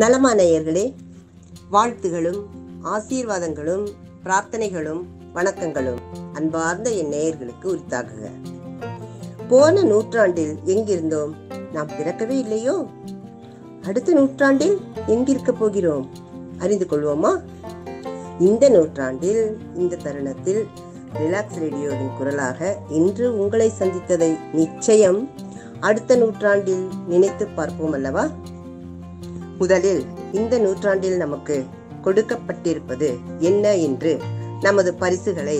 நலமானையர்களே வாழ்த்துகளும் ஆசீர்வாதங்களும் பிரார்த்தனைகளும் வணக்கங்களும் அன்பார்ந்த என் நேயர்களுக்கு உரித்தாகுக. போன நூற்றாண்டில் எங்கிருந்தோம்? நாம் பிறக்கவே இல்லையோ? அடுத்த நூற்றாண்டில் எங்கிருக்க போகிறோம்? அறிந்து கொள்வோமா? இந்த நூற்றாண்டில் இந்த தருணத்தில் ரிலாக்ஸ் ரேடியோவின் குரலாக இன்று உங்களை சந்தித்ததை நிச்சயம் அடுத்த நூற்றாண்டில் நினைத்து பார்ப்போம் அல்லவா? முதலில் இந்த நூற்றாண்டில் நமக்கு கொடுக்கப்பட்டிருப்பது என்ன என்று நமது பரிசுகளை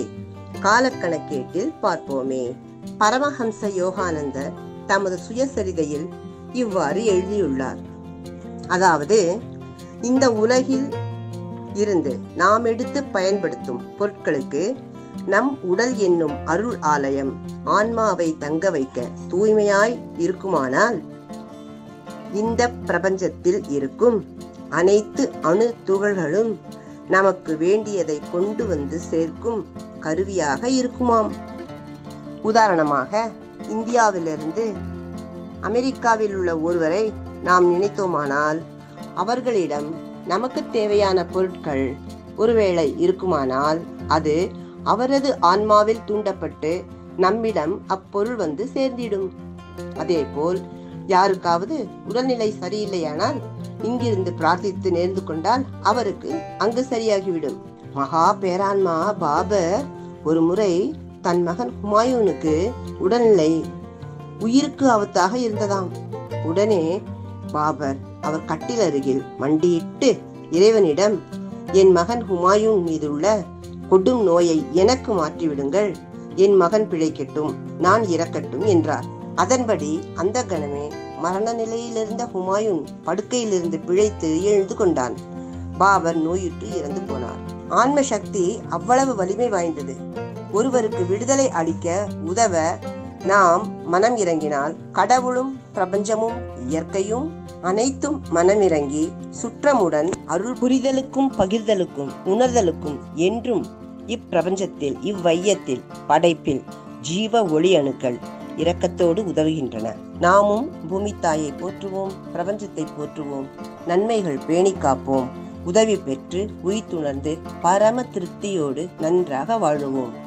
காலக்கணக்கேட்டில் பார்ப்போமே. பரமஹம்ச யோகானந்தர் தமது சுயசரிதையில் இவ்வாறு எழுதியுள்ளார். அதாவது இந்த உலகில் இருந்து நாம் எடுத்து பயன்படுத்தும் பொருட்களுக்கு நம் உடல் என்னும் அருள் ஆலயம் ஆன்மாவை தங்க வைக்க தூய்மையாய் இருக்குமானால் இந்த பிரபஞ்சத்தில் இருக்கும் அனைத்து அணு துகள்களும் நமக்கு வேண்டியதை கொண்டு வந்து சேர்க்கும் கருவியாக இருக்குமாம். உதாரணமாக இந்தியாவிலிருந்து அமெரிக்காவில் உள்ள ஒருவரை நாம் நினைத்தோமானால் அவர்களிடம் நமக்கு தேவையான பொருட்கள் ஒருவேளை இருக்குமானால் அது அவரது ஆன்மாவில் தூண்டப்பட்டு நம்மிடம் அப்பொருள் வந்து சேர்ந்திடும். அதேபோல் யாருக்காவது உடல்நிலை சரியில்லையானால் இங்கிருந்து பிரார்த்தித்து நேர்ந்து கொண்டால் அவருக்கு அங்கு சரியாகிவிடும். மகா பேரான்மா பாபர் ஒரு முறை தன் மகன் ஹுமாயூனுக்கு உடல்நிலை உயிருக்கு ஆபத்தாக இருந்ததாம். உடனே பாபர் அவர் கட்டில் அருகில் மண்டியிட்டு இறைவனிடம் என் மகன் ஹுமாயூன் மீதுள்ள கொடும் நோயை எனக்கு மாற்றிவிடுங்கள். என் மகன் பிழைக்கட்டும் நான் இறக்கட்டும் என்றார். அதன்படி அந்த கணமே மரண நிலையிலிருந்த ஹுமாயூன் படுக்கையிலிருந்து பிழைத்து எழுந்து கொண்டான். பாபர் நோயுற்று இறந்து போனார். ஆன்ம சக்தி அவ்வளவு வலிமை வாய்ந்தது. ஒருவருக்கு விடுதலை அளிக்க உதவ நாம் மனம் இறங்கினால் கடவுளும் பிரபஞ்சமும் இயற்கையும் அனைத்தும் மனமிறங்கி சுற்றமுடன் அருள் புரிதலுக்கும் பகிர்தலுக்கும் உணர்தலுக்கும் என்றும் இப்பிரபஞ்சத்தில் இவ்வையத்தில் படைப்பில் ஜீவ ஒளி அணுக்கள் இரக்கத்தோடு உதவுகின்றன. நாமும் பூமி தாயை போற்றுவோம் பிரபஞ்சத்தை போற்றுவோம் நன்மைகள் பேணி காப்போம். உதவி பெற்று உயிர்த்துணர்ந்து பரம திருப்தியோடு நன்றாக வாழுவோம்.